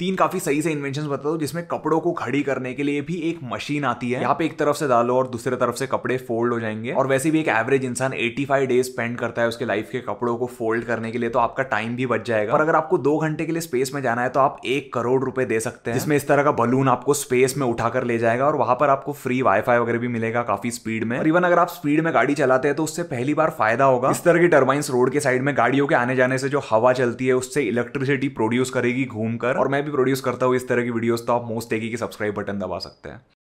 तीन काफ़ी सही से इन्वेंशन बता दो जिसमें कपड़ों को खड़ी करने के लिए भी एक मशीन आती है। यहाँ पे एक तरफ़ से डालो और दूसरे तरफ़ से कपड़े फोल्ड हो जाएँगे। और वैसे भी एक एवरेज इंसान 85 डेज़ स्पेंड करता है उसके लाइफ के कपड़ों को फोल्ड करने के लिए तो आपका टाइम भी बच जाएगा। और अगर आपको दो घंटे के लिए स्पेस में जाना है तो आप एक करोड़ रुपए दे सकते हैं। जिसमें इस तरह का बलून आपको स्पेस में उठाकर ले जाएगा और वहाँ पर आपको फ्री वाईफाई वगैरह भी मिलेगा काफ़ी स्पीड में। और इवन अगर आप स्पीड में गाड़ी चलाते हैं तो उससे पहली बार फ़ायदा होगा। इस तरह की टर्बाइंस रोड के साइड में गाड़ियों के आने जाने से जो हवा चलती है, उससे इलेक्ट्रिसिटी प्रोड्यूस करेगी घूमकर। और मैं भी प्रोड्यूस करता हूँ इस तरह की वीडियोस तो आप मोस्ट एक ही सब्सक्राइब बटन दबा सकते हैं।